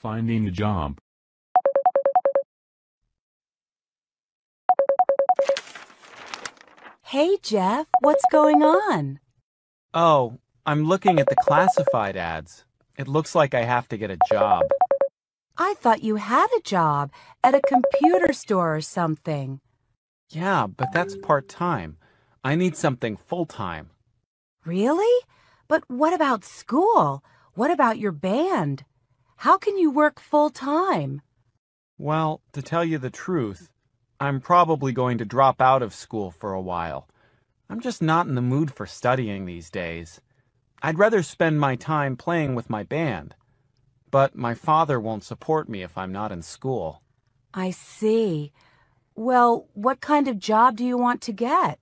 Finding a job. Hey, Jeff, what's going on? Oh, I'm looking at the classified ads. It looks like I have to get a job. I thought you had a job at a computer store or something. Yeah, but that's part time. I need something full time. Really? But what about school? What about your band? How can you work full time? Well, to tell you the truth, I'm probably going to drop out of school for a while. I'm just not in the mood for studying these days. I'd rather spend my time playing with my band. But my father won't support me if I'm not in school. I see. Well, what kind of job do you want to get?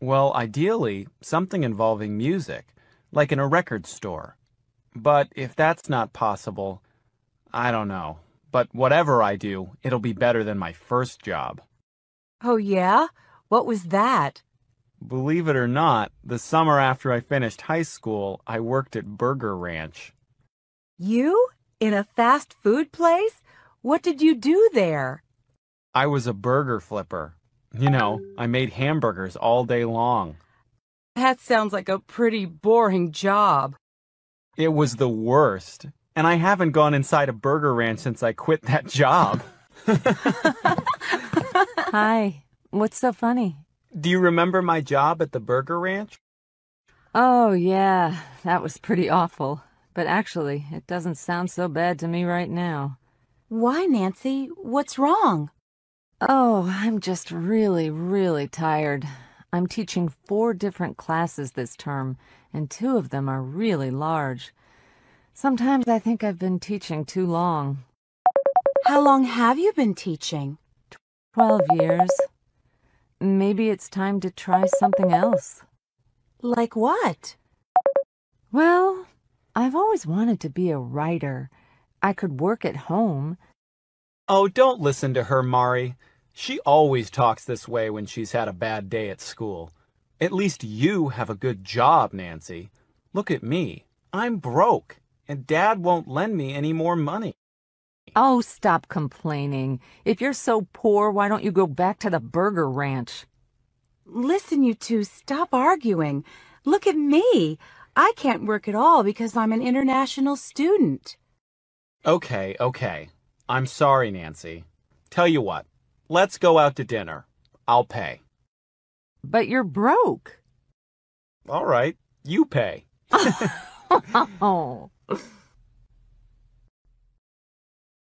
Well, ideally, something involving music, like in a record store. But if that's not possible, I don't know. But whatever I do, it'll be better than my first job. Oh, yeah? What was that? Believe it or not, the summer after I finished high school, I worked at Burger Ranch. You? In a fast food place? What did you do there? I was a burger flipper. You know, I made hamburgers all day long. That sounds like a pretty boring job. It was the worst. And I haven't gone inside a burger ranch since I quit that job. Hi. What's so funny? Do you remember my job at the burger ranch? Oh, yeah. That was pretty awful. But actually, it doesn't sound so bad to me right now. Why, Nancy? What's wrong? Oh, I'm just really, really tired. I'm teaching four different classes this term, and two of them are really large. Sometimes I think I've been teaching too long. How long have you been teaching? Twelve years. Maybe it's time to try something else. Like what? Well, I've always wanted to be a writer. I could work at home. Oh, don't listen to her, Mari. She always talks this way when she's had a bad day at school. At least you have a good job, Nancy. Look at me. I'm broke, and Dad won't lend me any more money. Oh, stop complaining. If you're so poor, why don't you go back to the burger ranch? Listen, you two, stop arguing. Look at me. I can't work at all because I'm an international student. Okay, okay. I'm sorry, Nancy. Tell you what, let's go out to dinner. I'll pay. But you're broke. All right, you pay. oh.